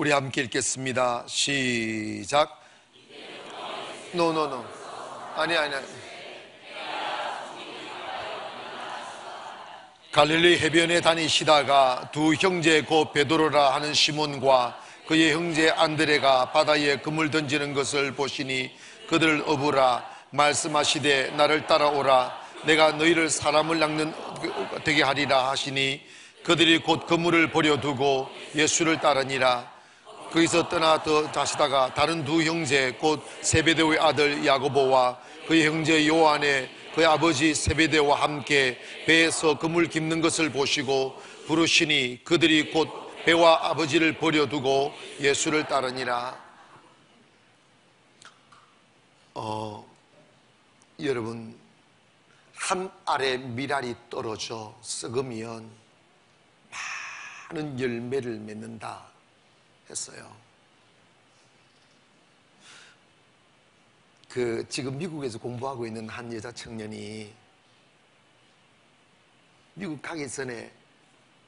우리 함께 읽겠습니다. 시작. No no no. 아니 아니 아니. 갈릴리 해변에 다니시다가 두 형제 곧 베드로라 하는 시몬과 그의 형제 안드레가 바다에 그물을 던지는 것을 보시니 그들은 어부라 말씀하시되 나를 따라오라 내가 너희를 사람을 낚는 되게 하리라 하시니 그들이 곧 그물을 버려두고 예수를 따르니라 거기서 떠나 더 자시다가 다른 두 형제 곧 세베데오의 아들 야고보와 그의 형제 요한의 그의 아버지 세베데와 함께 배에서 그물 깁는 것을 보시고 부르시니 그들이 곧 배와 아버지를 버려두고 예수를 따르니라. 어, 여러분 한 알에 미랄이 떨어져 썩으면 많은 열매를 맺는다 했어요. 그 지금 미국에서 공부하고 있는 한 여자 청년이 미국 가기 전에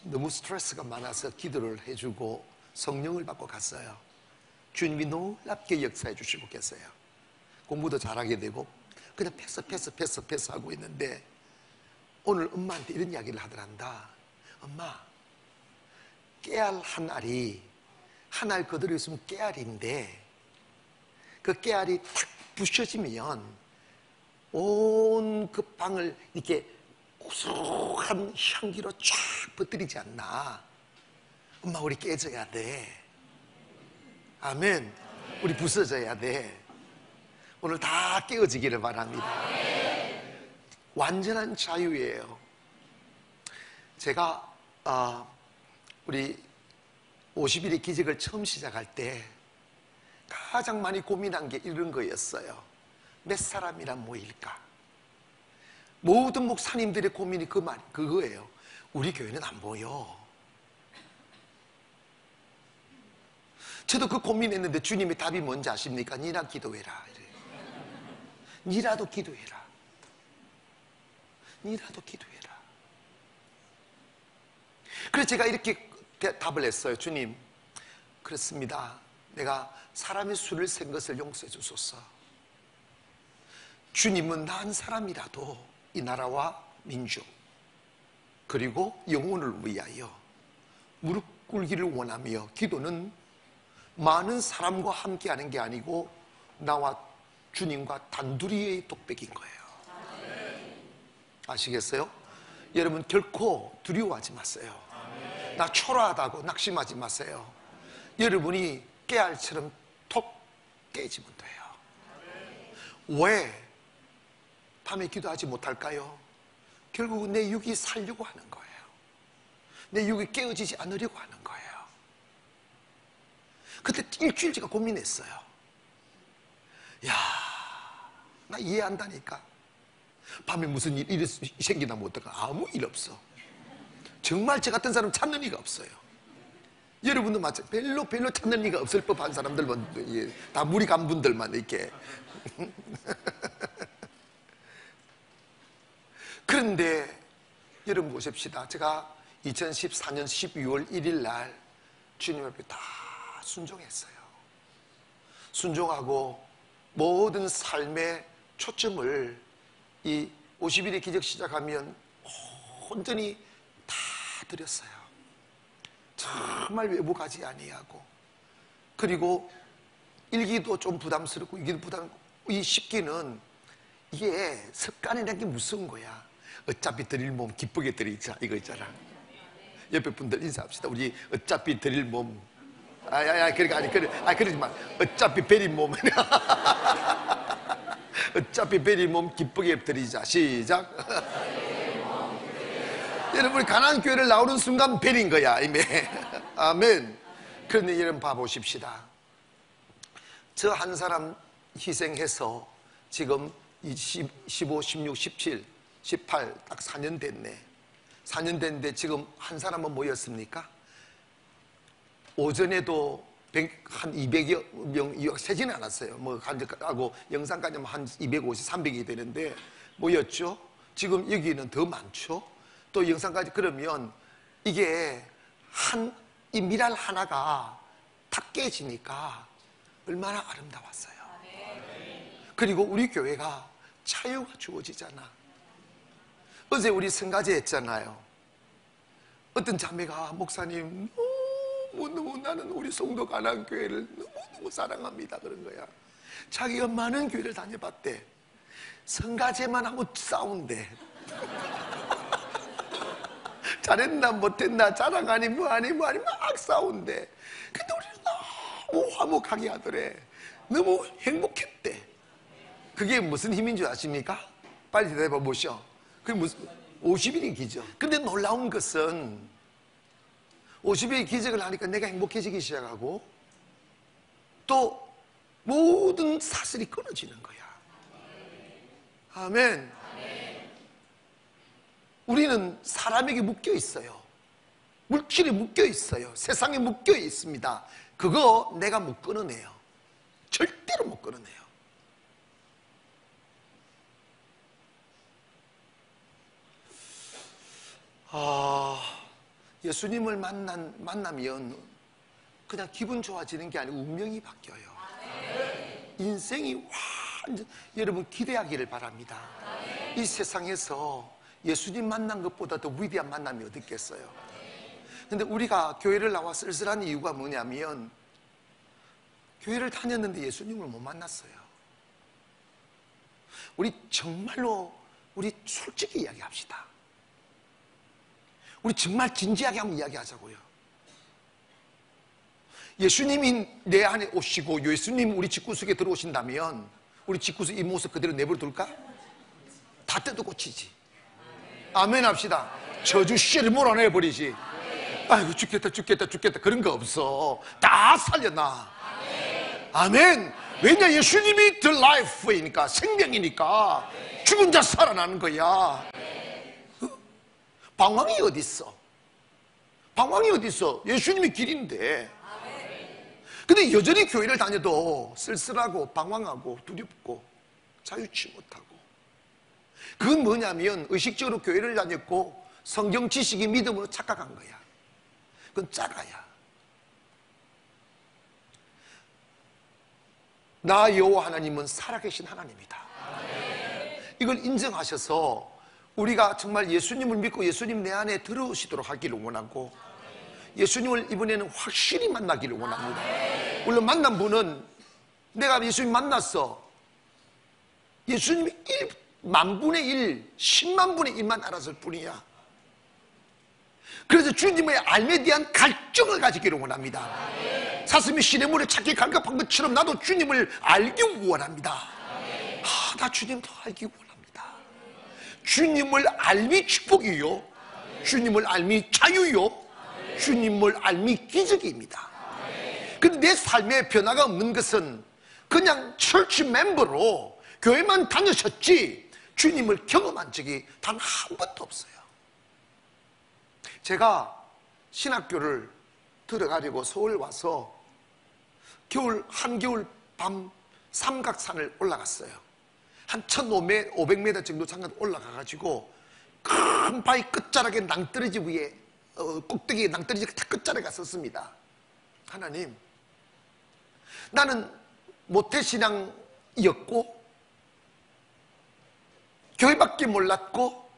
너무 스트레스가 많아서 기도를 해주고 성령을 받고 갔어요. 주님이 놀랍게 역사해 주시고 계세요. 공부도 잘하게 되고 그냥 패스 패스 패스 패스 하고 있는데 오늘 엄마한테 이런 이야기를 하더란다. 엄마 깨알 한 알이 한알 그대로 있으면 깨알인데 그 깨알이 탁 부셔지면 온 그 방을 이렇게 고소한 향기로 쫙 퍼뜨리지 않나. 엄마 우리 깨져야 돼. 아멘. 우리 부서져야 돼. 오늘 다 깨어지기를 바랍니다. 완전한 자유예요. 제가 아, 우리 50일의 기적을 처음 시작할 때 가장 많이 고민한 게 이런 거였어요. 몇 사람이란 모일까? 모든 목사님들의 고민이 그 말, 그거예요. 우리 교회는 안 보여. 저도 그 고민했는데 주님의 답이 뭔지 아십니까? 니나 기도해라. 이래. 니라도 기도해라. 니라도 기도해라. 그래서 제가 이렇게 답을 했어요. 주님, 그렇습니다. 내가 사람의 수를 센 것을 용서해 주소서. 주님은 난 사람이라도 이 나라와 민족 그리고 영혼을 위하여 무릎 꿇기를 원하며 기도는 많은 사람과 함께 하는 게 아니고 나와 주님과 단둘이의 독백인 거예요. 아시겠어요? 여러분 결코 두려워하지 마세요. 나 초라하다고 낙심하지 마세요. 여러분이 깨알처럼 톡 깨지면 돼요. 왜 밤에 기도하지 못할까요? 결국은 내 육이 살려고 하는 거예요. 내 육이 깨어지지 않으려고 하는 거예요. 그때 일주일 제가 고민했어요. 야, 나 이해한다니까. 밤에 무슨 일이 생기나 못할까? 아무 일 없어. 정말 저 같은 사람 찾는 리가 없어요. 여러분도 마찬 별로 별로 찾는 리가 없을 법한 사람들만 다 무리 간 분들만 이렇게 그런데 여러분 보십시다. 제가 2014년 12월 1일 날 주님 앞에 다 순종했어요. 순종하고 모든 삶의 초점을 이 50일의 기적 시작하면 온전히 다 드렸어요. 정말 외부 가지 아니하고 그리고 일기도 좀 부담스럽고 이게 부담 이 십기는 이게 습관이라는 게 무서운 거야. 어차피 드릴 몸 기쁘게 드리자 이거 있잖아. 옆에 분들 인사합시다. 우리 어차피 드릴 몸. 아야야 그러니까 아니 그래 아 그러지 마. 어차피 베린 몸. 어차피 베린 몸 기쁘게 드리자. 시작. 여러분 가난 교회를 나오는 순간 베린 거야 이미. 아멘. 그런데 여러분 봐보십시다. 저 한 사람 희생해서 지금 15, 16, 17 18, 딱 4년 됐네. 4년 됐는데 지금 한 사람은 모였습니까? 오전에도 100, 한 200여 명, 세지는 않았어요. 뭐, 하고 영상까지 한 250, 300이 되는데 모였죠? 지금 여기는 더 많죠? 또 영상까지 그러면 이게 한, 이 미랄 하나가 탁 깨지니까 얼마나 아름다웠어요. 그리고 우리 교회가 자유가 주어지잖아. 어제 우리 성가제 했잖아요. 어떤 자매가 목사님 너무너무 나는 우리 송도 가난 교회를 너무너무 사랑합니다 그런 거야. 자기가 많은 교회를 다녀봤대. 성가제만 하면 싸운대. 잘했나 못했나 자랑하니 뭐하니 뭐하니 막 싸운대. 근데 우리는 너무 화목하게 하더래. 너무 행복했대. 그게 무슨 힘인 줄 아십니까? 빨리 대답해 보시오. 그게 무슨 50일이 기적. 근데 놀라운 것은 50일이 기적을 하니까 내가 행복해지기 시작하고 또 모든 사슬이 끊어지는 거야. 아멘. 우리는 사람에게 묶여 있어요. 물질에 묶여 있어요. 세상에 묶여 있습니다. 그거 내가 못 끊어내요. 절대로 못 끊어내요. 아, 예수님을 만난, 만나면 그냥 기분 좋아지는 게 아니고 운명이 바뀌어요. 인생이 완전, 여러분 기대하기를 바랍니다. 이 세상에서 예수님 만난 것보다 더 위대한 만남이 어디 있겠어요? 근데 우리가 교회를 나와 쓸쓸한 이유가 뭐냐면 교회를 다녔는데 예수님을 못 만났어요. 우리 정말로 우리 솔직히 이야기합시다. 우리 정말 진지하게 한번 이야기하자고요. 예수님이 내 안에 오시고 예수님 우리 집구석에 들어오신다면 우리 집구석 이 모습 그대로 내버려 둘까? 다 뜯어 고치지. 아멘 합시다. 저주 씨를 몰아내버리지. 아이고 죽겠다 죽겠다 죽겠다 그런 거 없어. 다 살려놔. 아멘. 왜냐 예수님이 the life이니까 생명이니까 죽은 자 살아나는 거야. 방황이 어디 있어? 방황이 어디 있어? 예수님이 길인데. 근데 여전히 교회를 다녀도 쓸쓸하고 방황하고 두렵고 자유치 못하고. 그건 뭐냐면 의식적으로 교회를 다녔고 성경 지식이 믿음으로 착각한 거야. 그건 짜가야. 나 여호와 하나님은 살아계신 하나님이다. 이걸 인정하셔서 우리가 정말 예수님을 믿고 예수님 내 안에 들어오시도록 하기를 원하고 예수님을 이번에는 확실히 만나기를 원합니다. 물론 만난 분은 내가 예수님 만났어. 예수님이 1, 만분의 1, 10만 분의 1만 알았을 뿐이야. 그래서 주님의 알에 대한 갈증을 가지기를 원합니다. 사슴이 시냇물에 찾기 갈급한 것처럼 나도 주님을 알기 원합니다. 아, 나 주님 더 알기 원합니다. 주님을 알미 축복이요. 주님을 알미 자유요. 주님을 알미 기적입니다. 근데 내 삶에 변화가 없는 것은 그냥 철치 멤버로 교회만 다니셨지 주님을 경험한 적이 단 한 번도 없어요. 제가 신학교를 들어가려고 서울 와서 겨울, 한겨울 밤 삼각산을 올라갔어요. 한 1500m 정도 잠깐 올라가가지고 큰 바위 끝자락에 낭떠러지 위에 어, 꼭대기에 낭떠러지 다 끝자락에 갔었습니다. 하나님, 나는 모태신앙이었고 교회밖에 몰랐고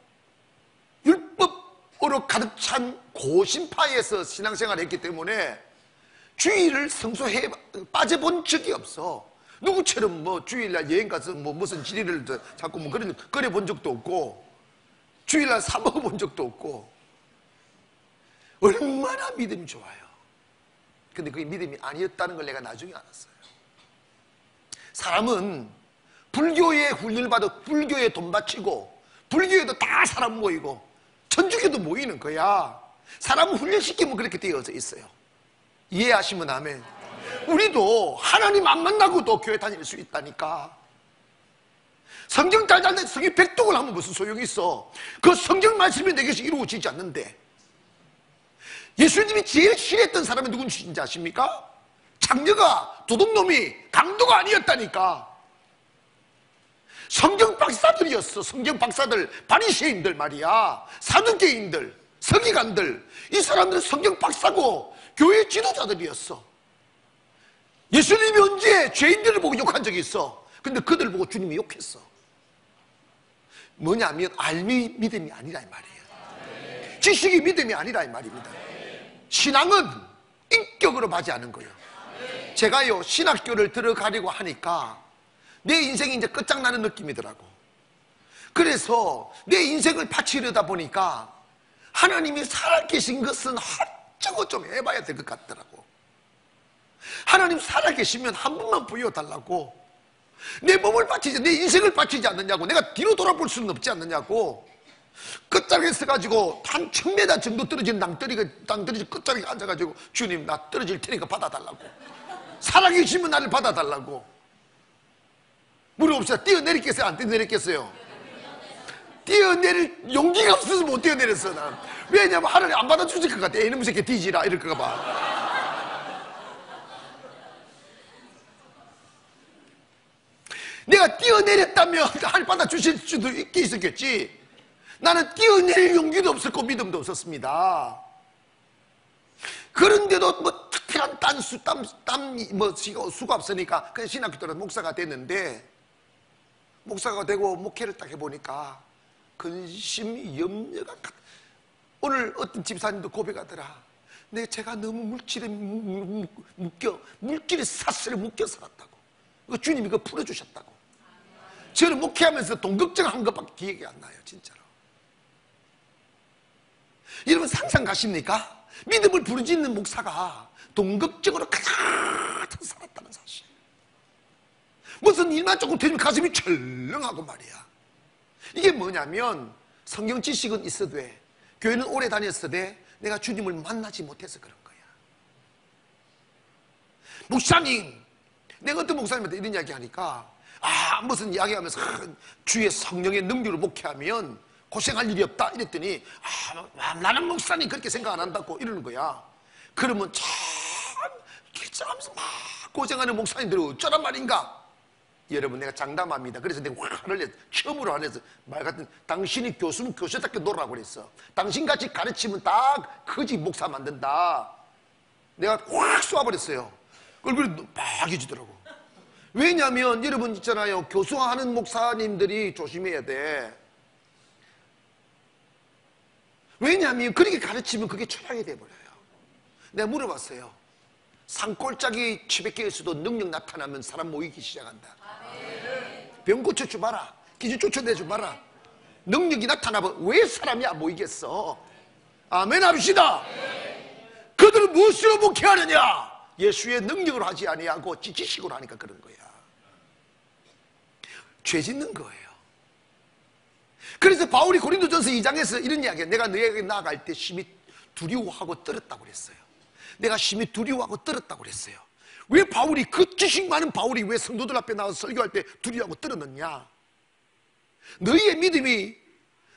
율법으로 가득 찬 고신파에서 신앙생활을 했기 때문에 주일을 성소해 빠져본 적이 없어. 누구처럼 뭐 주일날 여행 가서 뭐 무슨 지리를 자꾸 뭐 그런 거래 본 적도 없고 주일날 사 먹어 본 적도 없고 얼마나 믿음이 좋아요. 근데 그게 믿음이 아니었다는 걸 내가 나중에 알았어요. 사람은 불교에 훈련을 받아 불교에 돈 바치고 불교에도 다 사람 모이고 천주교도 모이는 거야. 사람을 훈련시키면 그렇게 되어져 있어요. 이해하시면 아멘. 우리도 하나님 안 만나고도 교회 다닐 수 있다니까. 성경 잘 잘된 성경 백독을 하면 무슨 소용이 있어? 그 성경 말씀이 내게서 이루어지지 않는데. 예수님이 제일 싫어했던 사람이 누군지 아십니까? 장녀가 도둑놈이 강도가 아니었다니까. 성경 박사들이었어. 성경 박사들, 바리새인들 말이야. 사두개인들, 서기관들. 이 사람들은 성경 박사고 교회 지도자들이었어. 예수님이 언제 죄인들을 보고 욕한 적이 있어? 근데 그들을 보고 주님이 욕했어. 뭐냐면 알미 믿음이 아니라 이 말이에요. 지식이 믿음이 아니라 이 말입니다. 신앙은 인격으로 맞이하는 거예요. 제가요 신학교를 들어가려고 하니까 내 인생이 이제 끝장나는 느낌이더라고. 그래서 내 인생을 바치려다 보니까 하나님이 살아계신 것은 저거 좀 해봐야 될 것 같더라고. 하나님 살아계시면 한 번만 보여달라고. 내 몸을 바치지, 내 인생을 바치지 않느냐고. 내가 뒤로 돌아볼 수는 없지 않느냐고. 끝자락에 서가지고 한 천메다 정도 떨어진 낭떠리가, 낭떠리 끝자락에 앉아가지고 주님 나 떨어질 테니까 받아달라고. 살아계시면 나를 받아달라고. 물어봅시다. 뛰어내리겠어요? 안 뛰어내리겠어요? 뛰어내릴 용기가 없어서 못 뛰어내렸어, 난. 왜냐면 하나님 안 받아주실 것 같아. 이놈 새끼 뒤지라. 이럴까 봐. 내가 뛰어내렸다면 하나님 받아주실 수도 있게 있었겠지. 나는 뛰어내릴 용기도 없었고 믿음도 없었습니다. 그런데도 뭐 특별한 딴수, 땀, 땀, 뭐, 수가 없으니까 그냥 신학교 들어 목사가 됐는데 목사가 되고 목회를 딱 해보니까 근심, 염려가 오늘 어떤 집사님도 고백하더라. 내 제가 너무 물질에 묶여 물질의 사슬에 묶여 살았다고. 그 주님이 그거 풀어주셨다고. 저는 목회하면서 돈 걱정한 것밖에 기억이 안 나요, 진짜로. 여러분 상상 가십니까? 믿음을 부르짖는 목사가 돈 걱정으로 가득 살았다는 사실. 무슨 일만 조금 되면 가슴이 철렁하고 말이야. 이게 뭐냐면 성경 지식은 있어도 돼. 교회는 오래 다녔어도 돼. 내가 주님을 만나지 못해서 그런 거야. 목사님, 내가 어떤 목사님한테 이런 이야기 하니까 아 무슨 이야기 하면서 주의 성령의 능력을 목회하면 고생할 일이 없다 이랬더니 아, 나는 목사님 그렇게 생각 안 한다고 이러는 거야. 그러면 참 길장하면서 막 고생하는 목사님들이 어쩌란 말인가? 여러분 내가 장담합니다. 그래서 내가 화를 내 처음으로 안 해서 말 같은 당신이 교수는 교수답게 놀라고 그랬어. 당신같이 가르치면 딱 거지 목사 만든다. 내가 확 쏘아버렸어요. 얼굴이 빨개지더라고. 왜냐하면 여러분 있잖아요. 교수하는 목사님들이 조심해야 돼. 왜냐하면 그렇게 가르치면 그게 철학이 돼버려요. 내가 물어봤어요. 산골짜기 700개에서도 능력 나타나면 사람 모이기 시작한다. 병 고쳐주마라. 기준 쫓아내주마라. 능력이 나타나면 왜 사람이 안 모이겠어? 아멘 합시다. 그들은 무엇으로 목회하느냐? 예수의 능력을 하지 아니하고 지식으로 하니까 그런 거야. 죄 짓는 거예요. 그래서 바울이 고린도전서 2장에서 이런 이야기야. 내가 너에게 나아갈 때 심히 두려워하고 떨었다고 그랬어요. 내가 심히 두려워하고 떨었다고 그랬어요. 왜 바울이 그 지식 많은 바울이 왜 성도들 앞에 나와서 설교할 때 두려워하고 떨어졌냐? 너희의 믿음이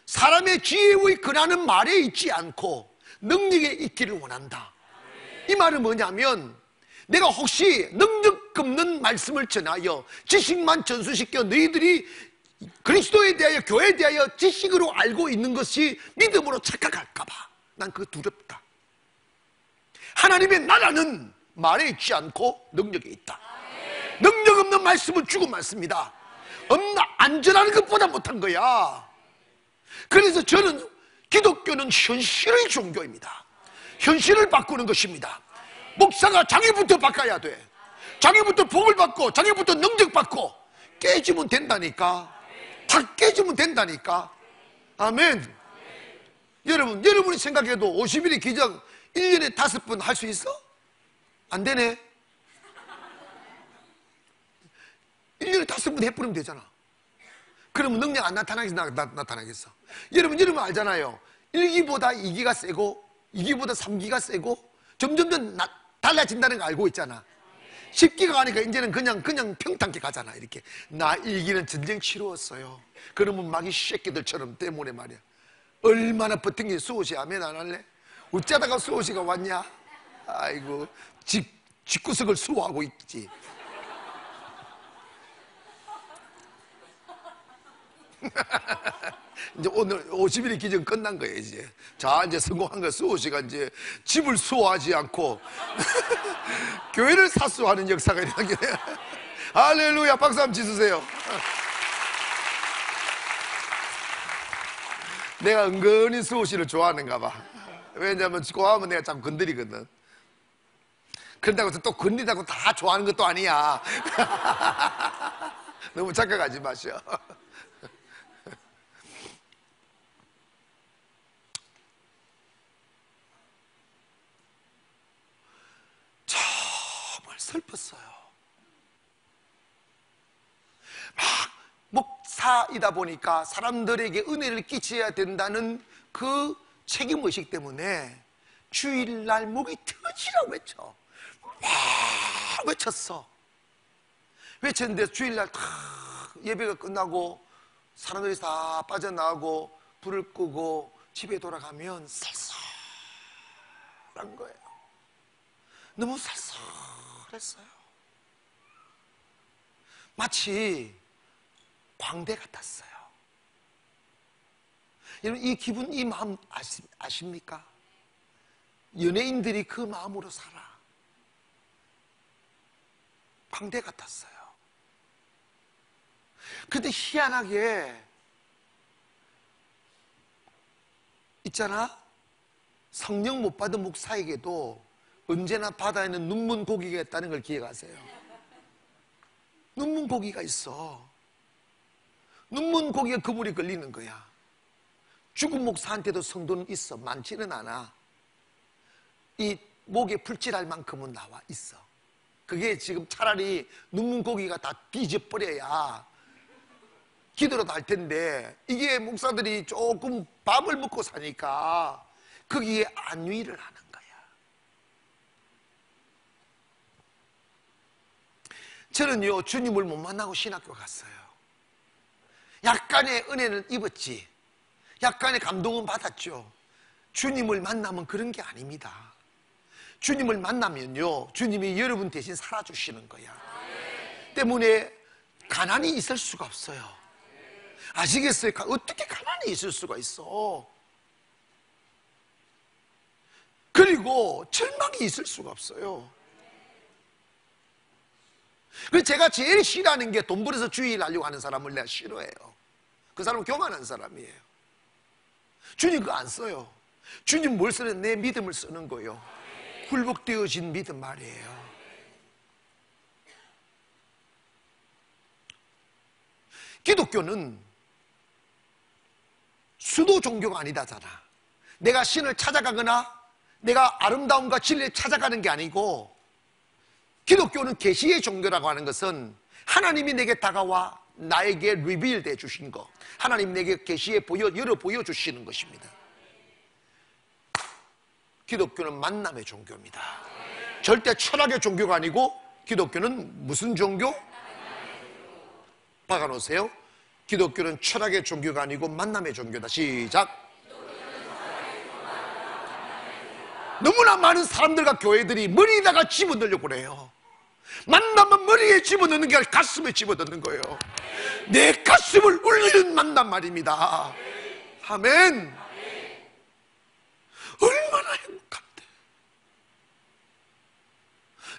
사람의 지혜의 근하는 말에 있지 않고 능력에 있기를 원한다. 이 말은 뭐냐면 내가 혹시 능력 없는 말씀을 전하여 지식만 전수시켜 너희들이 그리스도에 대하여 교회에 대하여 지식으로 알고 있는 것이 믿음으로 착각할까봐 난 그거 두렵다. 하나님의 나라는 말에 있지 않고 능력에 있다. 능력 없는 말씀은 죽은 말씀이다. 없나 안전한 것보다 못한 거야. 그래서 저는 기독교는 현실의 종교입니다. 현실을 바꾸는 것입니다. 목사가 자기부터 바꿔야 돼. 자기부터 복을 받고 자기부터 능력 받고 깨지면 된다니까. 다 깨지면 된다니까. 아멘. 여러분, 여러분이 생각해도 50일의 기적 1년에 다섯 번 할 수 있어? 안 되네. 1년에 다섯 번 해버리면 되잖아. 그러면 능력 안 나타나겠어? 나, 나, 나 타나겠어? 여러분, 여러분 알잖아요. 1기보다 2기가 세고, 2기보다 3기가 세고, 점점점 나, 달라진다는 거 알고 있잖아. 10기가 가니까 이제는 그냥, 그냥 평탄게 가잖아. 이렇게. 나 1기는 전쟁 치루었어요. 그러면 막이 새끼들처럼 때문에 말이야. 얼마나 버틴 게 수호시 하면 안 할래? 어쩌다가 수호시가 왔냐? 아이고, 집, 집구석을 수호하고 있지. 이제 오늘 50일의 기준 끝난 거예요, 이제. 자, 이제 성공한 거 수호 씨가 이제 집을 수호하지 않고 교회를 사수하는 역사가 일어나게 돼요. 할렐루야, 박수 한번 치주세요. 내가 은근히 수호 씨를 좋아하는가 봐. 왜냐면 좋아하면 내가 자꾸 건드리거든. 그런다고 해서 또 건드리다고 다 좋아하는 것도 아니야. 너무 착각하지 마셔. 정말 슬펐어요. 막 목사이다 보니까 사람들에게 은혜를 끼쳐야 된다는 그 책임의식 때문에 주일날 목이 터지라고 외쳐. 와 외쳤어. 외쳤는데 주일날 다 예배가 끝나고 사람들이 다 빠져나가고 불을 끄고 집에 돌아가면 쌀쌀한 거예요. 너무 쌀쌀했어요. 마치 광대 같았어요. 여러분, 이 기분, 이 마음 아십니까? 연예인들이 그 마음으로 살아. 광대 같았어요. 근데 희한하게, 있잖아? 성령 못 받은 목사에게도 언제나 바다에는 눈문 고기가 있다는 걸 기억하세요. 눈문 고기가 있어. 눈문 고기가 그물이 걸리는 거야. 죽은 목사한테도 성도는 있어. 많지는 않아. 이 목에 풀칠할 만큼은 나와 있어. 그게 지금 차라리 눈문 고기가 다 뒤져버려야 기도로도 할 텐데 이게 목사들이 조금 밥을 먹고 사니까 거기에 안위를 하는 거야. 저는요 주님을 못 만나고 신학교 갔어요. 약간의 은혜는 입었지. 약간의 감동은 받았죠. 주님을 만나면 그런 게 아닙니다. 주님을 만나면요, 주님이 여러분 대신 살아주시는 거야. 때문에 가난이 있을 수가 없어요. 아시겠어요? 어떻게 가난이 있을 수가 있어? 그리고 절망이 있을 수가 없어요. 그래서 제가 제일 싫어하는 게 돈 벌어서 주의를 하려고 하는 사람을 내가 싫어해요. 그 사람은 교만한 사람이에요. 주님 그거 안 써요. 주님 뭘 쓰는 내 믿음을 쓰는 거예요. 굴복되어진 믿음 말이에요. 기독교는 수도 종교가 아니다잖아. 내가 신을 찾아가거나 내가 아름다움과 진리를 찾아가는 게 아니고 기독교는 계시의 종교라고 하는 것은 하나님이 내게 다가와 나에게 리빌 돼 주신 것 하나님 내게 계시에 보여 열어 보여 주시는 것입니다 기독교는 만남의 종교입니다 절대 철학의 종교가 아니고 기독교는 무슨 종교? 박아놓으세요 기독교는 철학의 종교가 아니고 만남의 종교다 시작 너무나 많은 사람들과 교회들이 머리에다가 집어넣으려고 그래요 만나면 머리에 집어넣는 게 아니라 가슴에 집어넣는 거예요. 내 가슴을 울리는 만남 말입니다. 아멘. 얼마나 행복한데.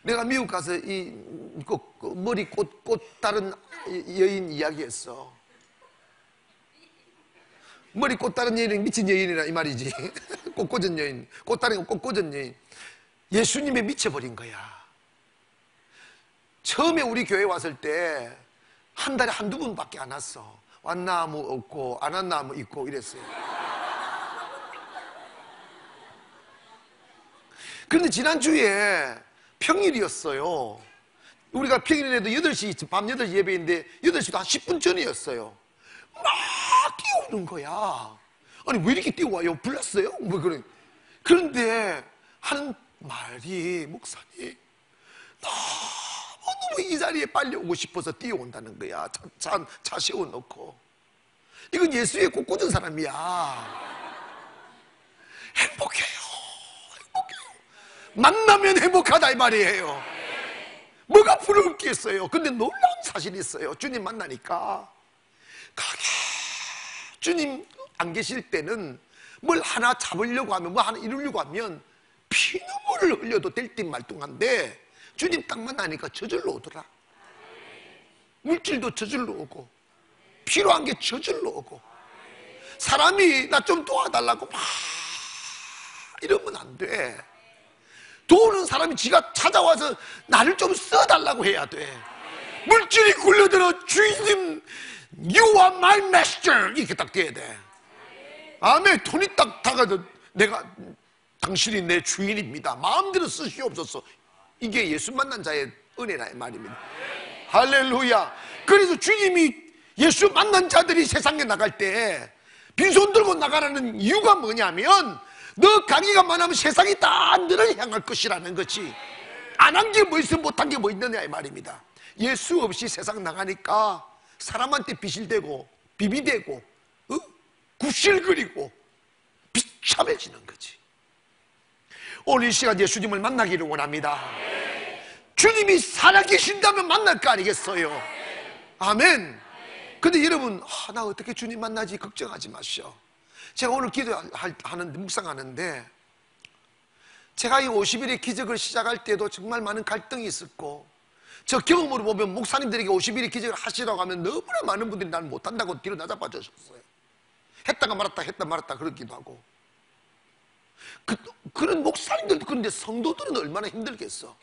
내가 미국 가서 이 그, 그 머리 꽃, 꽃 다른 여인 이야기했어. 머리 꽃 다른 여인은 미친 여인이라 이 말이지. 꽃 꽂은 여인. 꽃 다른 꽃 꽂은 여인. 예수님에 미쳐버린 거야. 처음에 우리 교회 왔을 때 한 달에 한두 분밖에 안 왔어. 왔나 무 없고 안 왔나 무 있고 이랬어요. 그런데 지난주에 평일이었어요. 우리가 평일에도 8시, 밤 8시 예배인데 8시도 한 10분 전이었어요. 막 뛰어오는 거야. 아니, 왜 이렇게 뛰어와요? 불났어요? 뭐 그런. 그런데 하는 말이, 목사님, 너무 이 자리에 빨리 오고 싶어서 뛰어온다는 거야. 차, 차, 차 세워놓고. 이건 예수의 꽃 꽂은 사람이야. 행복해요. 만나면 행복하다 이 말이에요. 뭐가 부럽겠어요. 근데 놀라운 사실이 있어요. 주님 만나니까 가게 주님 안 계실 때는 뭘 하나 잡으려고 하면 뭐 하나 이루려고 하면 피눈물을 흘려도 될듯 말뚱한데 주님 딱 만나니까 저절로 오더라. 물질도 저절로 오고 필요한 게 저절로 오고 사람이 나 좀 도와달라고 막 이러면 안 돼. 도우는 사람이 지가 찾아와서 나를 좀 써달라고 해야 돼. 물질이 굴려들어 주인님 You are my master 이렇게 딱 돼야 돼. 아멘 돈이 딱 다가도 내가 당신이 내 주인입니다. 마음대로 쓰시옵소서. 이게 예수 만난 자의 은혜라 의 말입니다. 할렐루야. 그래서 주님이 예수 만난 자들이 세상에 나갈 때 빈손 들고 나가라는 이유가 뭐냐면 너 강의가 많으면 세상이 다 너를 향할 것이라는 거지. 안 한 게 뭐 있어 못한 게 뭐 있느냐 이 말입니다. 예수 없이 세상 나가니까 사람한테 비실대고 비비대고 어? 굽실거리고 비참해지는 거지. 오늘 이 시간 예수님을 만나기를 원합니다. 주님이 살아계신다면 만날 거 아니겠어요? 아멘. 근데 여러분, 아, 나 어떻게 주님 만나지 걱정하지 마시오. 제가 오늘 기도하는데, 묵상하는데, 제가 이 50일의 기적을 시작할 때도 정말 많은 갈등이 있었고, 저 경험으로 보면 목사님들에게 50일의 기적을 하시라고 하면 너무나 많은 분들이 나는 못한다고 뒤로 나잡아 주셨어요. 했다가 말았다, 했다 말았다 그러기도 하고. 그, 그런 목사님들도 그런데 성도들은 얼마나 힘들겠어.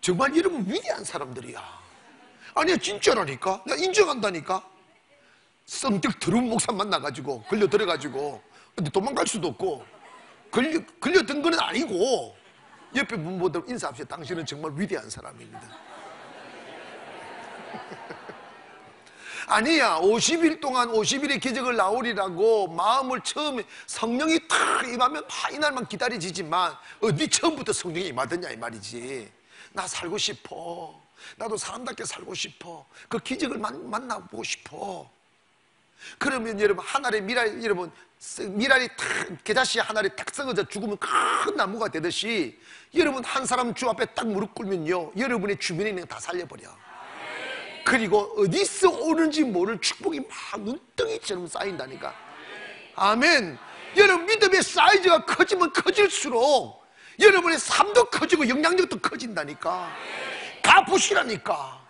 정말 여러분 위대한 사람들이야. 아니야, 진짜라니까. 내가 인정한다니까. 성격 더러운 목사 만나가지고, 걸려 들어가지고, 근데 도망갈 수도 없고, 걸려, 걸려든 건 아니고, 옆에 분보들 인사합시다. 당신은 정말 위대한 사람입니다. 아니야 50일 동안 50일의 기적을 나오리라고 마음을 처음에 성령이 탁 임하면 막 이날만 기다려지지만 어디 처음부터 성령이 임하더냐 이 말이지 나 살고 싶어 나도 사람답게 살고 싶어 그 기적을 만, 만나보고 싶어 그러면 여러분 하늘의 미랄 여러분 미랄이 탁 계자씨 하늘에 탁 썩어져 죽으면 큰 나무가 되듯이 여러분 한 사람 주 앞에 딱 무릎 꿇면요 여러분의 주변에 있는 다 살려버려 그리고 어디서 오는지 모를 축복이 막 눈덩이처럼 쌓인다니까. 아멘. 여러분 믿음의 사이즈가 커지면 커질수록 여러분의 삶도 커지고 영향력도 커진다니까. 가보시라니까.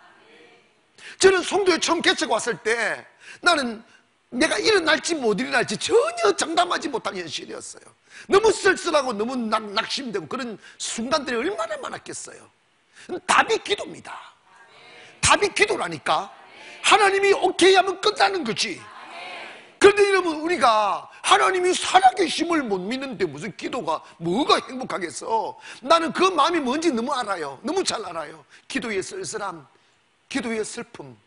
저는 송도에 처음 개척 왔을 때 나는 내가 일어날지 못 일어날지 전혀 장담하지 못한 현실이었어요. 너무 쓸쓸하고 너무 낙, 낙심되고 그런 순간들이 얼마나 많았겠어요. 답이 기도입니다. 답이 기도라니까. 하나님이 오케이 하면 끝나는 거지. 그런데 여러분 우리가 하나님이 살아계심을 못 믿는데 무슨 기도가 뭐가 행복하겠어 나는 그 마음이 뭔지 너무 알아요 너무 잘 알아요 기도의 쓸쓸함 기도의 슬픔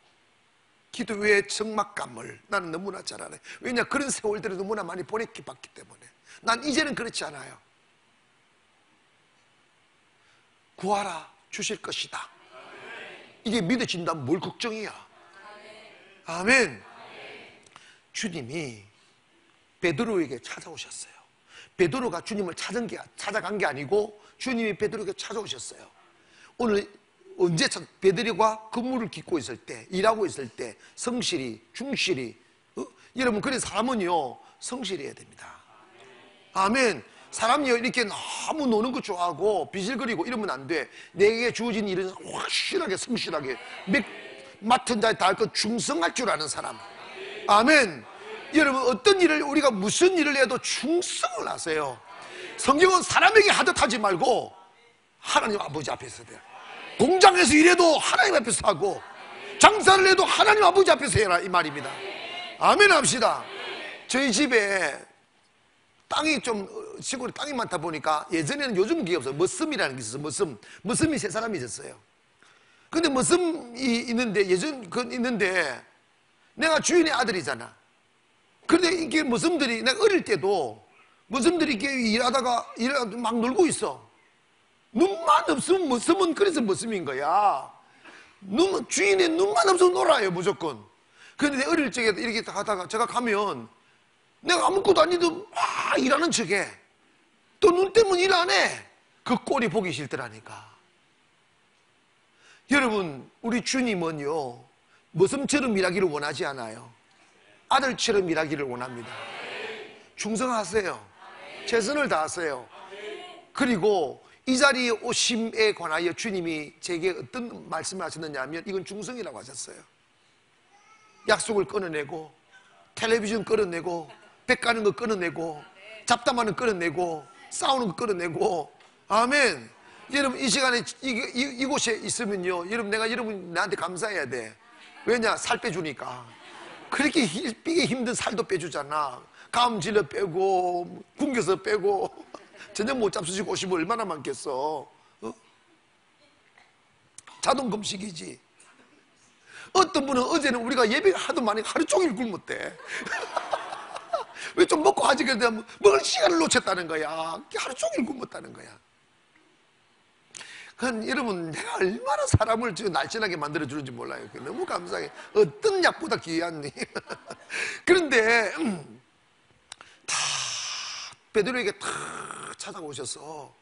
기도의 적막감을 나는 너무나 잘 알아요 왜냐 그런 세월들을 너무나 많이 보냈기 봤기 때문에 난 이제는 그렇지 않아요 구하라 주실 것이다 이게 믿어진다면 뭘 걱정이야? 아멘. 주님이 베드로에게 찾아오셨어요. 베드로가 주님을 찾은 게 찾아간 게 아니고 주님이 베드로에게 찾아오셨어요. 오늘 언제 베드로가 근무를 깃고 있을 때, 일하고 있을 때 성실히, 충실히 어? 여러분 그런 사람은요 성실해야 됩니다. 아멘. 사람이 이렇게 너무 노는 거 좋아하고 비실거리고 이러면 안 돼. 내게 주어진 일은 확실하게 성실하게 맡은 자에 다할 것 충성할 줄 아는 사람. 아멘. 여러분 어떤 일을 우리가 무슨 일을 해도 충성을 하세요. 성경은 사람에게 하듯 하지 말고 하나님 아버지 앞에서 돼요. 공장에서 일해도 하나님 앞에서 하고 장사를 해도 하나님 아버지 앞에서 해라 이 말입니다. 아멘 합시다. 저희 집에 땅이 좀 시골에 땅이 많다 보니까 예전에는 요즘 그게 없어요. 머슴이라는 게 있었어요. 머슴. 머슴이 세 사람이 있었어요. 근데 머슴이 있는데 예전 그 있는데 내가 주인의 아들이잖아. 그런데 이게 머슴들이 내가 어릴 때도 머슴들이 이렇게 일하다가 일하다 막 놀고 있어. 눈만 없으면 머슴은 그래서 머슴인 거야. 눈, 주인의 눈만 없으면 놀아요, 무조건. 그런데 어릴 적에 이렇게 하다가 제가 가면 내가 아무것도 아니도 막 일하는 척해. 또 눈 때문에 일 안 해. 그 꼴이 보기 싫더라니까. 여러분, 우리 주님은요, 머슴처럼 일하기를 원하지 않아요. 아들처럼 일하기를 원합니다. 충성하세요. 최선을 다하세요. 그리고 이 자리에 오심에 관하여 주님이 제게 어떤 말씀을 하셨느냐 하면 이건 중성이라고 하셨어요. 약속을 끊어내고 텔레비전 끊어내고 백 가는 거 끊어내고 잡담하는 거 끊어내고 싸우는 거 끊어내고. 아멘. 여러분 이 시간에 이, 곳에 있으면요. 여러분 내가 여러분 나한테 감사해야 돼. 왜냐? 살 빼주니까. 그렇게 삐게 힘든 살도 빼주잖아. 감질러 빼고 굶겨서 빼고 저녁 못 잡수시고 오시면 얼마나 많겠어? 어? 자동 금식이지. 어떤 분은 어제는 우리가 예배가 하도 많이 하루 종일 굶었대. 왜 좀 먹고 하지? 그랬더 먹을 시간을 놓쳤다는 거야. 하루 종일 굶었다는 거야. 그건 여러분 내가 얼마나 사람을 날씬하게 만들어 주는지 몰라요. 너무 감사해. 어떤 약보다 귀한 그런데 음, 다 베드로에게 다 찾아오셔서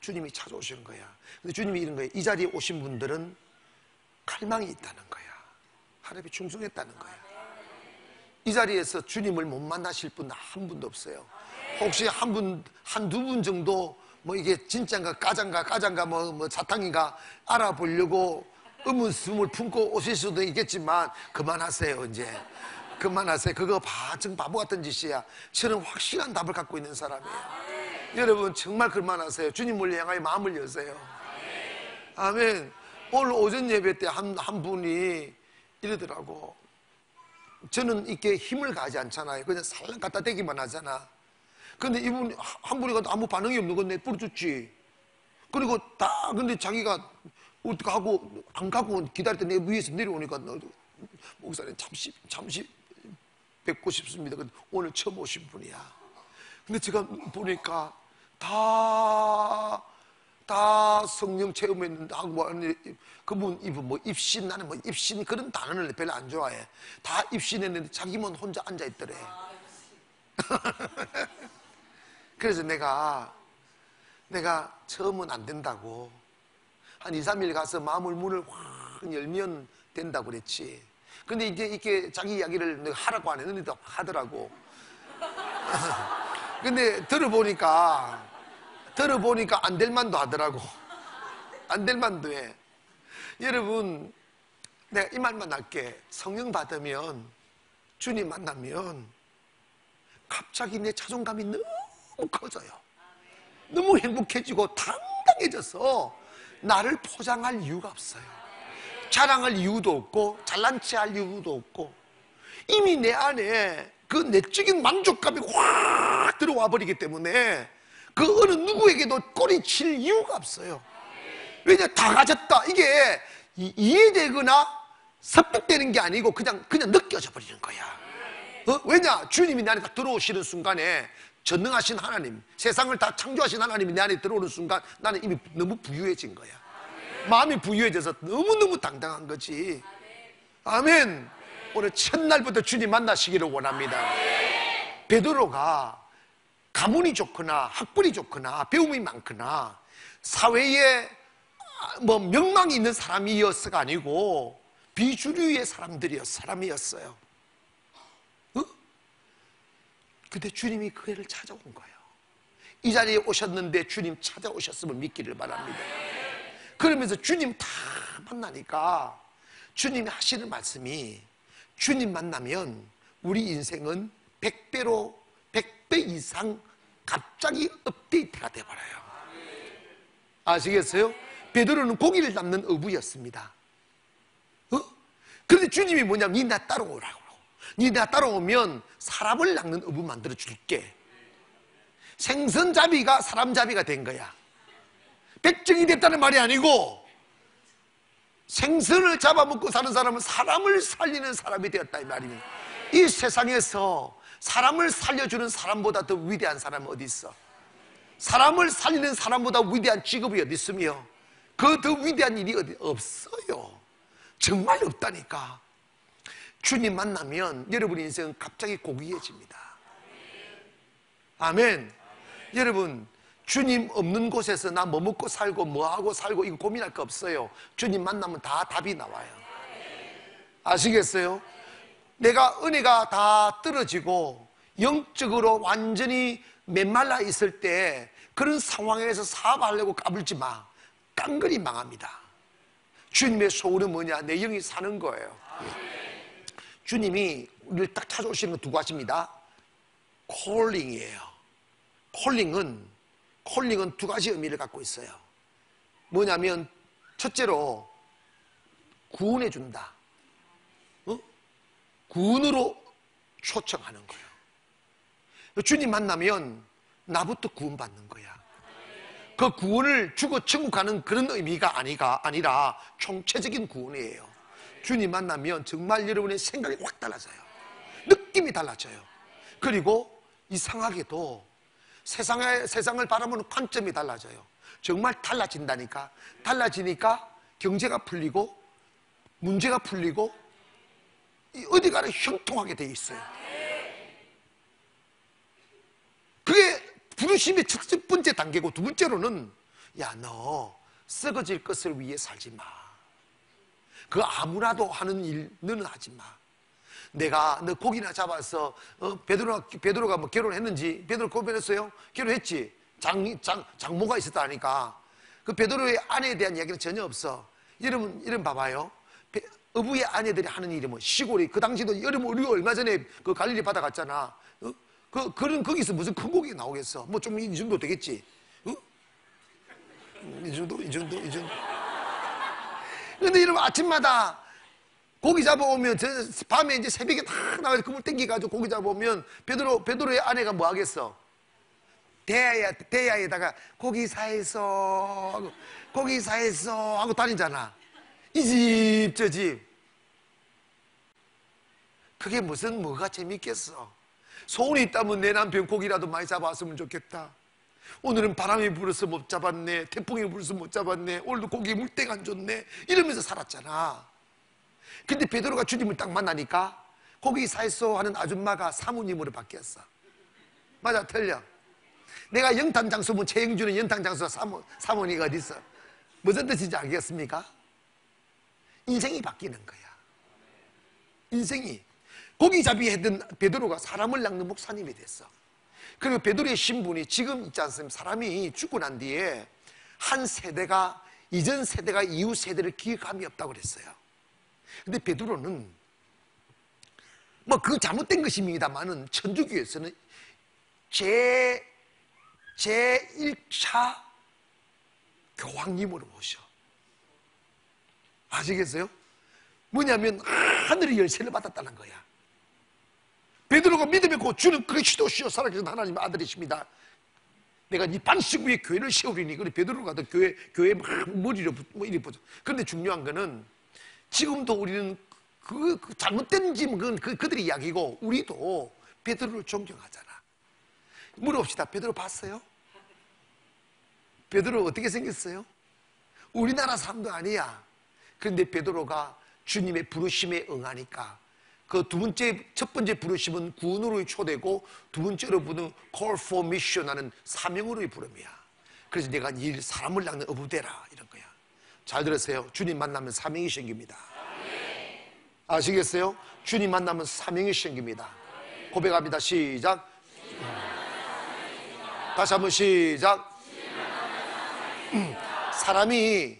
주님이 찾아오시는 거야. 근데 주님이 이런 거예요. 이 자리에 오신 분들은 갈망이 있다는 거야. 하나님이 충성했다는 거야. 이 자리에서 주님을 못 만나실 분 한 분도 없어요. 혹시 한 분, 한 두 분 정도 뭐 이게 진짠가 까장가 까장가 뭐, 뭐 사탕인가 알아보려고 의문숨을 품고 오실 수도 있겠지만 그만하세요 이제 그만하세요. 그거 바정 바보 같은 짓이야. 저는 확실한 답을 갖고 있는 사람이에요. 여러분 정말 그만하세요. 주님을 향하여 마음을 여세요. 아멘. 오늘 오전 예배 때 한 한 분이 이러더라고. 저는 이렇게 힘을 가지 않잖아요. 그냥 살랑 갖다 대기만 하잖아. 근데 이분 한 분이 가도 아무 반응이 없는 건내 뿌려줬지. 그리고 다 근데 자기가 어떻게 하고 안 가고 기다릴 때 내 위에서 내려오니까 목사님 잠시 잠시 뵙고 싶습니다. 오늘 처음 오신 분이야. 근데 제가 보니까 다 다 성령 체험했는데 하고 뭐 그분 이분 뭐 입신 나는 뭐 입신 그런 단어를 별로 안 좋아해. 다 입신했는데 자기만 혼자 앉아 있더래. 그래서 내가 내가 처음은 안 된다고 한 2, 3일 가서 마음을 문을 확 열면 된다고 그랬지. 근데 이제 이렇게 자기 이야기를 하라고 안 했는데 하더라고. 근데 들어보니까 들어보니까 안 될 만도 하더라고. 안 될 만도 해. 여러분, 내가 이 말만 할게. 성령 받으면, 주님 만나면, 갑자기 내 자존감이 너무 커져요. 너무 행복해지고 당당해져서 나를 포장할 이유가 없어요. 자랑할 이유도 없고, 잘난 체할 이유도 없고, 이미 내 안에 그 내적인 만족감이 확 들어와 버리기 때문에 그 어느 누구에게도 꼬리칠 이유가 없어요. 왜냐 다 가졌다. 이게 이해되거나 섭득되는 게 아니고 그냥 그냥 느껴져 버리는 거야. 어? 왜냐 주님이 내 안에 딱 들어오시는 순간에 전능하신 하나님, 세상을 다 창조하신 하나님이 내 안에 들어오는 순간 나는 이미 너무 부유해진 거야. 마음이 부유해져서 너무너무 당당한 거지. 아멘. 오늘 첫날부터 주님 만나시기를 원합니다. 베드로가 가문이 좋거나 학벌이 좋거나 배움이 많거나 사회에 뭐 명망이 있는 사람이었어가 아니고 비주류의 사람들이었 사람이었어요. 어? 근데 주님이 그 애를 찾아온 거예요. 이 자리에 오셨는데 주님 찾아오셨음을 믿기를 바랍니다. 그러면서 주님 다 만나니까 주님이 하시는 말씀이 주님 만나면 우리 인생은 100배로 100배 이상 갑자기 업데이트가 돼버려요. 아시겠어요? 베드로는 고기를 담는 어부였습니다. 어? 그런데 주님이 뭐냐면 니 나 따라오라고. 니 나 따라오면 사람을 낚는 어부 만들어 줄게. 생선잡이가 사람잡이가 된 거야. 백정이 됐다는 말이 아니고 생선을 잡아먹고 사는 사람은 사람을 살리는 사람이 되었다 이 말입니다. 이 세상에서 사람을 살려주는 사람보다 더 위대한 사람은 어디 있어? 사람을 살리는 사람보다 위대한 직업이 어디 있으며 그 더 위대한 일이 어디 없어요. 정말 없다니까. 주님 만나면 여러분 인생은 갑자기 고귀해집니다. 아멘. 여러분 주님 없는 곳에서 나 뭐 먹고 살고 뭐 하고 살고 이거 고민할 거 없어요. 주님 만나면 다 답이 나와요. 아시겠어요? 내가 은혜가 다 떨어지고 영적으로 완전히 메말라 있을 때 그런 상황에서 사업하려고 까불지 마. 깡그리 망합니다. 주님의 소원은 뭐냐? 내 영이 사는 거예요. 주님이 우리를 딱 찾아오시는 건 두 가지입니다. 콜링이에요. 콜링은 콜링은 두 가지 의미를 갖고 있어요. 뭐냐면 첫째로 구원해 준다. 어? 구원으로 초청하는 거예요. 주님 만나면 나부터 구원받는 거야. 그 구원을 주고 천국 가는 그런 의미가 아니가 아니라 총체적인 구원이에요. 주님 만나면 정말 여러분의 생각이 확 달라져요. 느낌이 달라져요. 그리고 이상하게도 세상에, 세상을 바라보는 관점이 달라져요. 정말 달라진다니까. 달라지니까 경제가 풀리고 문제가 풀리고 어디 가나 형통하게 돼 있어요. 그게 부르심의 첫 번째 단계고 두 번째로는 야 너 썩어질 것을 위해 살지 마. 그 아무나도 하는 일 너는 하지 마. 내가 너 고기나 잡아서 어, 베드로가 베드로가 뭐 결혼했는지 베드로 고백했어요? 결혼했지. 장, 장 장모가 있었다 하니까 그 베드로의 아내에 대한 이야기는 전혀 없어. 여러분 이름 봐봐요. 베, 어부의 아내들이 하는 일이 뭐 시골이 그 당시도 여름 우리가 얼마 전에 그 갈릴리 바다 갔잖아. 어? 그 그런 거기서 무슨 큰 고기 나오겠어? 뭐 좀 이 정도 되겠지. 어? 이 정도 이 정도 이 정도. 근데 여러분 아침마다 고기 잡아오면 저 밤에 이제 새벽에 다 나가서 그물 땡기가지고 고기 잡아오면 베드로 베드로의 아내가 뭐 하겠어? 대야에 대야에다가 고기 사해서 하고 고기 사해서 하고 다니잖아. 이 집 저 집. 그게 무슨 뭐가 재밌겠어? 소원이 있다면 내 남편 고기라도 많이 잡아왔으면 좋겠다. 오늘은 바람이 불어서 못 잡았네. 태풍이 불어서 못 잡았네. 오늘도 고기 물때가 안 좋네. 이러면서 살았잖아. 근데 베드로가 주님을 딱 만나니까 고기 사했어 하는 아줌마가 사모님으로 바뀌었어. 맞아, 틀려. 내가 영탄 장수면 최영주는 영탄 장수 사모, 사모니가 어디 있어? 무슨 뜻인지 알겠습니까? 인생이 바뀌는 거야. 인생이. 고기잡이 했던 베드로가 사람을 낚는 목사님이 됐어. 그리고 베드로의 신분이 지금 있지 않습니까? 사람이 죽고 난 뒤에 한 세대가 이전 세대가 이후 세대를 기억함이 없다고 그랬어요. 근데 베드로는 뭐 그 잘못된 것입니다만은 천주교에서는 제 제 1차 교황님으로 모셔. 아시겠어요? 뭐냐면 하늘의 열쇠를 받았다는 거야. 베드로가 믿음의 고 주는 그리스도시요 살아계신 하나님의 아들이십니다. 내가 이 반석 위에 교회를 세우리니 그래 베드로가 더 교회 교회 막 머리로 뭐 이리 보죠. 그런데 중요한 거는 지금도 우리는 그, 그 잘못된 짐은 그, 그들의 이야기고 우리도 베드로를 존경하잖아. 물어봅시다. 베드로 봤어요? 베드로 어떻게 생겼어요? 우리나라 사람도 아니야. 그런데 베드로가 주님의 부르심에 응하니까 그 두 번째, 첫 번째 부르심은 구원으로의 초대고 두 번째로 부르는 call for mission 하는 사명으로의 부름이야. 그래서 내가 이 사람을 낚는 어부대라 이런. 잘 들으세요. 주님 만나면 사명이 생깁니다. 아시겠어요? 주님 만나면 사명이 생깁니다. 고백합니다. 시작. 다시 한번 시작. 사람이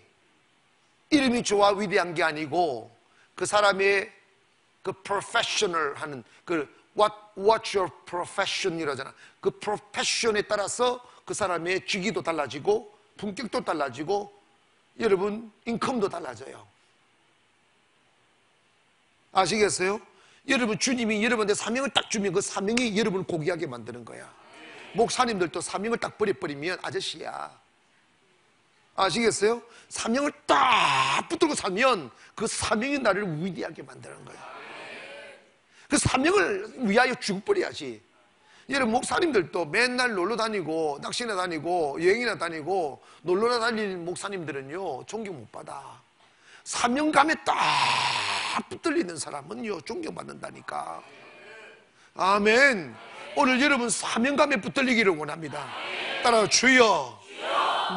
이름이 좋아 위대한 게 아니고 그 사람의 그 professional 하는 그 what what's your profession 이러잖아. 그 profession에 따라서 그 사람의 직위도 달라지고 품격도 달라지고 여러분 인컴도 달라져요. 아시겠어요? 여러분 주님이 여러분한테 사명을 딱 주면 그 사명이 여러분을 고귀하게 만드는 거야. 목사님들도 사명을 딱 버려버리면 아저씨야. 아시겠어요? 사명을 딱 붙들고 살면 그 사명이 나를 위대하게 만드는 거야. 그 사명을 위하여 죽어버려야지. 여러분 목사님들도 맨날 놀러 다니고 낚시나 다니고 여행이나 다니고 놀러나 다니는 목사님들은요 존경 못 받아. 사명감에 딱 붙들리는 사람은요 존경받는다니까. 아멘. 오늘 여러분 사명감에 붙들리기를 원합니다. 따라 주여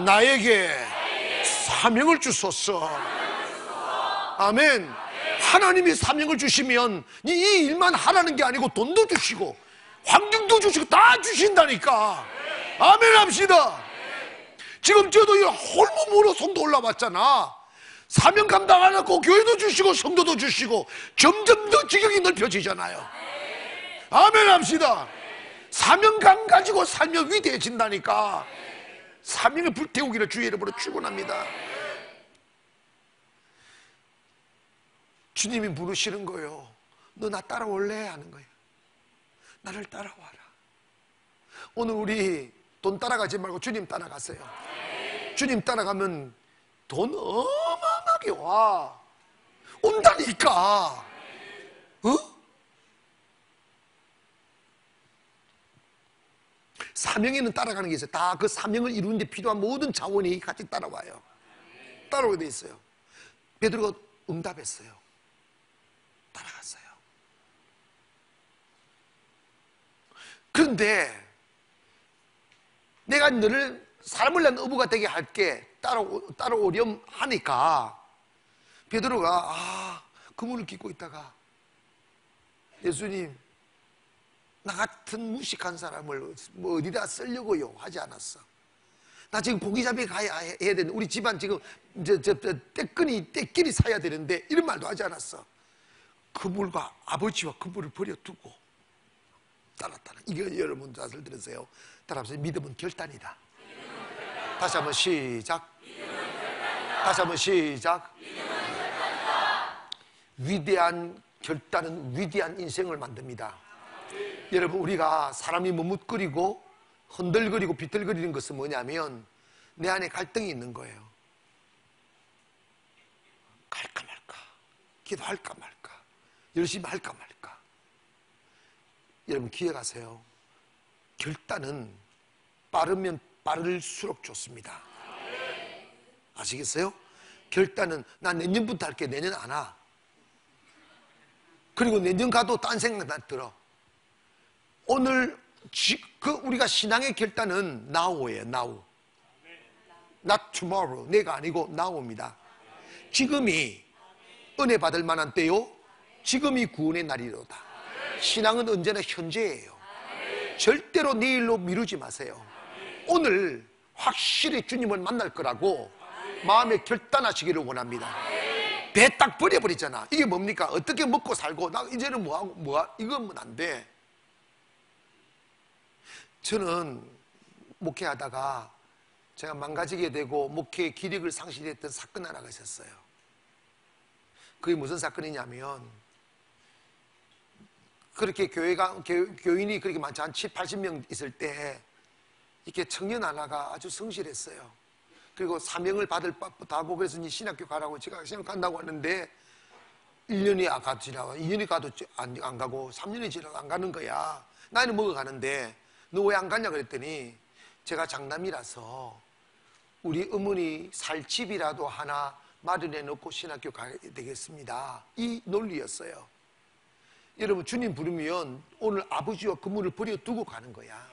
나에게 사명을 주소서. 아멘. 하나님이 사명을 주시면 이 일만 하라는 게 아니고 돈도 주시고 환경도 주시고 다 주신다니까. 아멘 합시다. 지금 저도 이 홀몸으로 손도 올라왔잖아. 사명 감당 안 하고 교회도 주시고 성도도 주시고 점점 더 지경이 넓혀지잖아요. 아멘 합시다. 사명감 가지고 살면 위대해진다니까. 사명을 불태우기를 주의 이름으로 축원합니다. 주님이 부르시는 거예요. 너 나 따라올래? 하는 거예요. 나를 따라와라. 오늘 우리 돈 따라가지 말고 주님 따라가세요. 주님 따라가면 돈 어마어마하게 와. 온다니까. 어? 사명에는 따라가는 게 있어요. 다 그 사명을 이루는데 필요한 모든 자원이 같이 따라와요. 따라오게 돼 있어요. 베드로가 응답했어요. 따라갔어요. 그런데 내가 너를 사람을 난 어부가 되게 할게 따라오, 따라오렴 하니까 베드로가 아 그물을 깃고 있다가 예수님 나 같은 무식한 사람을 뭐 어디다 쓰려고요 하지 않았어. 나 지금 고기잡이 가야 해- 해야 되는데 우리 집안 지금 저, 저, 저 떼끈이 떼끼리 사야 되는데 이런 말도 하지 않았어. 그물과 아버지와 그물을 버려두고 따랐다는 이거 여러분 다들 들으세요. 따라하세요. 믿음은 결단이다. 다시 한번 시작. 다시 한번 시작. 위대한 결단은 위대한 인생을 만듭니다. 여러분 우리가 사람이 머뭇거리고 흔들거리고 비틀거리는 것은 뭐냐면 내 안에 갈등이 있는 거예요. 갈까 말까, 기도할까 말까, 열심히 할까 말까. 여러분 기억하세요. 결단은 빠르면 빠를수록 좋습니다. 아시겠어요? 결단은 나 내년부터 할게 내년 안 와. 그리고 내년 가도 딴 생각 나 들어. 오늘 지, 그 우리가 신앙의 결단은 now예요. now. not tomorrow. 내가 아니고 now입니다. 지금이 은혜 받을 만한 때요. 지금이 구원의 날이로다. 신앙은 언제나 현재예요. 절대로 내일로 미루지 마세요. 오늘 확실히 주님을 만날 거라고 마음에 결단하시기를 원합니다. 배 딱 버려버리잖아. 이게 뭡니까? 어떻게 먹고 살고, 나 이제는 뭐하고, 뭐하, 이건 안 돼. 저는 목회하다가 제가 망가지게 되고 목회의 기력을 상실했던 사건 하나가 있었어요. 그게 무슨 사건이냐면 그렇게 교회가 교, 교인이 그렇게 많지 한 7, 80명 있을 때 이렇게 청년 하나가 아주 성실했어요. 그리고 사명을 받을 하고 그래서 이제 신학교 가라고 제가 신학 간다고 하는데 1년이 안 가도 지나고 2년이 가도 안, 안 가고 3년이 지나고 안 가는 거야. 나이는 먹어가는데 너 왜안 갔냐 그랬더니 제가 장남이라서 우리 어머니 살 집이라도 하나 마련해 놓고 신학교 가야 되겠습니다. 이 논리였어요. 여러분 주님 부르면 오늘 아버지와 그물을 버려두고 가는 거야.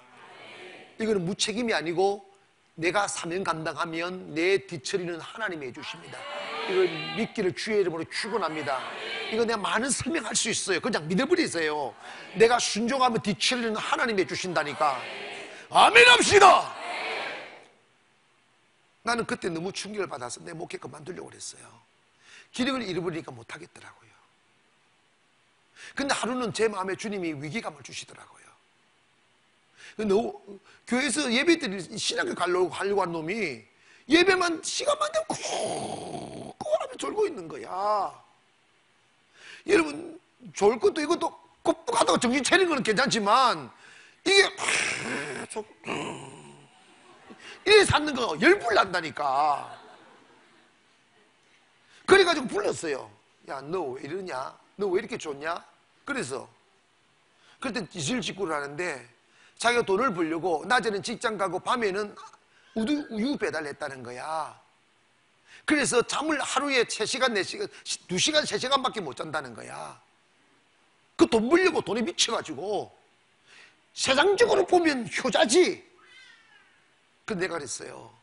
이거는 무책임이 아니고 내가 사명 감당하면 내 뒤처리는 하나님이 해주십니다. 이걸 믿기를 주의 이름으로 축원합니다. 이거 내가 많은 설명할 수 있어요. 그냥 믿어버리세요. 내가 순종하면 뒤처리는 하나님이 해주신다니까. 아멘 합시다. 나는 그때 너무 충격을 받아서 내 목회 그만두려고 그랬어요. 기력을 잃어버리니까 못하겠더라고요. 근데 하루는 제 마음에 주님이 위기감을 주시더라고요. 너 교회에서 예배 드리 신학교 가려고 가려고 한 놈이 예배만 시간만 되면 콕콕 하면 졸고 있는 거야. 여러분 졸 것도 이것도 꾹꾹 하다가 정신 차리는 건 괜찮지만 이게 좀 이래 샀는 거 열불 난다니까. 그래가지고 불렀어요. 야, 너 왜 이러냐? 너 왜 이렇게 좋냐? 그래서 그때 이슬 직구를 하는데 자기가 돈을 벌려고 낮에는 직장 가고 밤에는 우유, 우유 배달했다는 거야. 그래서 잠을 하루에 3시간, 4시간, 2시간, 3시간밖에 못 잔다는 거야. 그 돈 벌려고 돈에 미쳐가지고 세상적으로 보면 효자지. 근데 내가 그랬어요.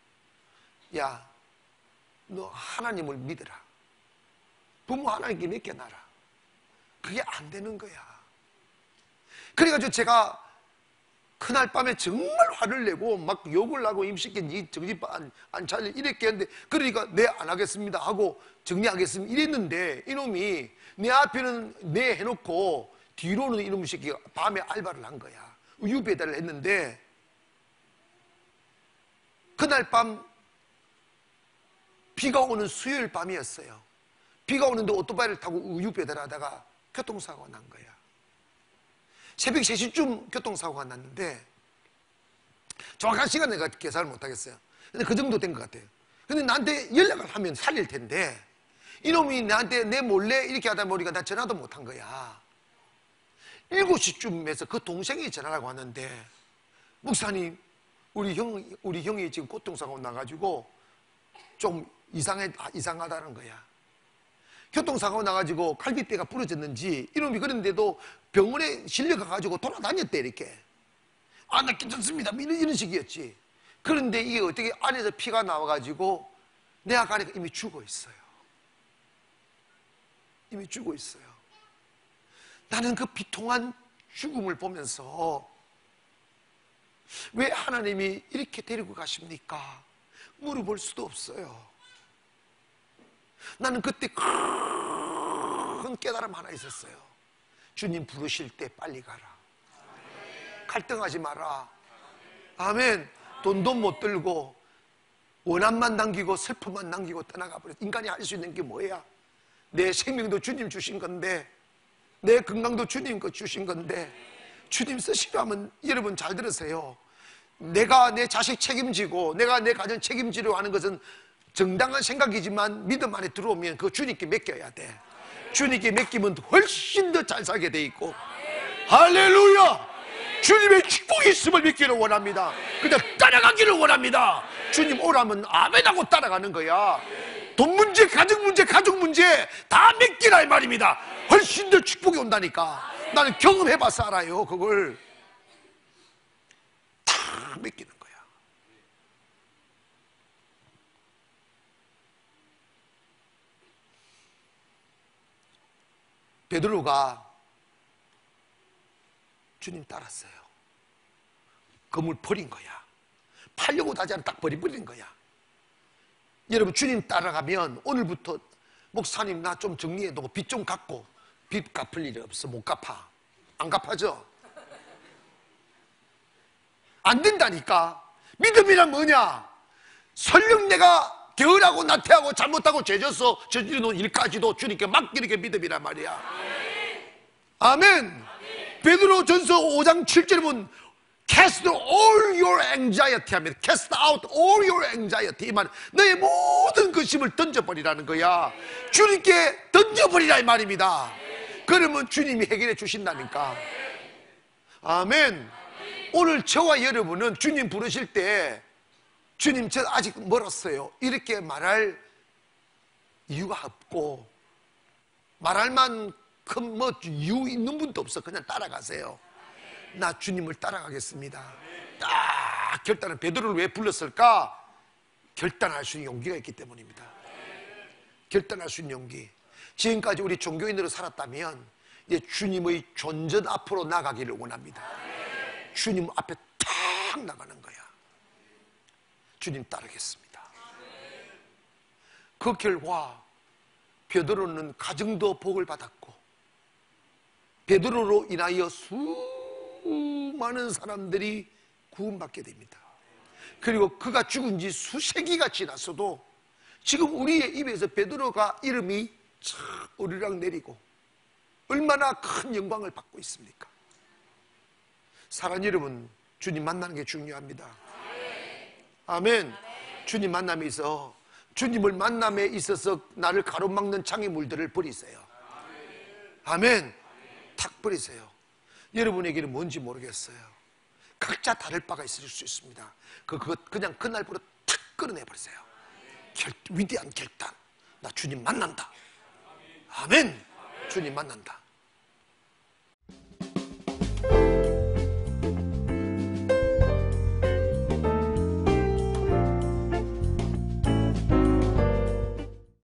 야, 너 하나님을 믿어라. 부모 하나님께 맡겨놔라. 그게 안 되는 거야. 그래가지고 제가 그날 밤에 정말 화를 내고 막 욕을 하고 임시께 니 정신바 안, 안 차려 이랬게 했는데 그러니까 네 안 하겠습니다 하고 정리하겠습니다 이랬는데 이놈이 내 앞에는 네 해놓고 뒤로는 이놈 새끼가 밤에 알바를 한 거야 우유 배달을 했는데 그날 밤 비가 오는 수요일 밤이었어요 비가 오는데 오토바이를 타고 우유 배달하다가 교통사고가 난 거야 새벽 3시쯤 교통사고가 났는데 정확한 시간 내가 계산을 못하겠어요. 근데 그 정도 된 것 같아요. 근데 나한테 연락을 하면 살릴 텐데 이놈이 나한테 내 몰래 이렇게 하다 보니까 나 전화도 못 한 거야. 7시쯤에서 그 동생이 전화라고 하는데 목사님 우리 형 우리 형이 지금 교통사고 나가지고 좀 이상해 아, 이상하다는 거야. 교통사고 나가지고 갈비뼈가 부러졌는지 이놈이 그런데도 병원에 실려가가지고 돌아다녔대 이렇게. 아 나 괜찮습니다. 이런, 이런 식이었지. 그런데 이게 어떻게 안에서 피가 나와가지고 내 아가리가 이미 죽어 있어요. 이미 죽어 있어요. 나는 그 비통한 죽음을 보면서 왜 하나님이 이렇게 데리고 가십니까? 물어볼 수도 없어요 나는 그때 큰 깨달음 하나 있었어요. 주님 부르실 때 빨리 가라. 갈등하지 마라. 아멘. 돈도 못 들고 원한만 남기고 슬픔만 남기고 떠나가 버려. 인간이 할 수 있는 게 뭐야? 내 생명도 주님 주신 건데 내 건강도 주님 거 주신 건데 주님 쓰시라면 여러분 잘 들으세요. 내가 내 자식 책임지고 내가 내 가정 책임지려 하는 것은 정당한 생각이지만 믿음 안에 들어오면 그 주님께 맡겨야 돼. 주님께 맡기면 훨씬 더 잘 살게 돼 있고. 할렐루야! 주님의 축복이 있음을 믿기를 원합니다. 그냥 따라가기를 원합니다. 주님 오라면 아멘하고 따라가는 거야. 돈 문제, 가정 문제, 가족 문제 다 맡기라 이 말입니다. 훨씬 더 축복이 온다니까. 나는 경험해봐서 알아요. 그걸 다 맡기는 거야. 베드로가 주님 따랐어요. 그물 버린 거야. 팔려고 하지 않아 딱 버려버린 거야. 여러분 주님 따라가면 오늘부터 목사님 나 좀 정리해두고 빚 좀 갚고 빚 갚을 일이 없어 못 갚아 안 갚아져 안 된다니까 믿음이란 뭐냐 설령 내가 게으라고 나태하고 잘못하고 죄져서 저지르는 일까지도 주님께 맡기는 게 믿음이란 말이야. 아멘. 베드로 전서 5장 7절에 보면 cast all your anxiety 합니다. cast out all your anxiety. 이 말, 너의 모든 근심을 던져버리라는 거야. 주님께 던져버리라 이 말입니다. 그러면 주님이 해결해 주신다니까. 아멘. 오늘 저와 여러분은 주님 부르실 때 주님, 저 아직 멀었어요. 이렇게 말할 이유가 없고, 말할 만큼 뭐 이유 있는 분도 없어. 그냥 따라가세요. 나 주님을 따라가겠습니다. 딱 결단을, 베드로를 왜 불렀을까? 결단할 수 있는 용기가 있기 때문입니다. 결단할 수 있는 용기. 지금까지 우리 종교인으로 살았다면, 이제 주님의 존전 앞으로 나가기를 원합니다. 주님 앞에 탁 나가는 거야. 주님 따르겠습니다. 그 결과 베드로는 가정도 복을 받았고 베드로로 인하여 수많은 사람들이 구원받게 됩니다. 그리고 그가 죽은 지 수세기가 지났어도 지금 우리의 입에서 베드로가 이름이 참 오르락 내리고 얼마나 큰 영광을 받고 있습니까? 사랑 여러분, 주님 만나는 게 중요합니다. 아멘. 주님 만남에 있어 주님을 만남에 있어서 나를 가로막는 장애물들을 버리세요. 아멘. 탁 버리세요. 여러분에게는 뭔지 모르겠어요. 각자 다를 바가 있을 수 있습니다. 그, 그 그냥 그날부터 탁 끌어내 버리세요. 결, 위대한 결단. 나 주님 만난다. 아멘. 주님 만난다.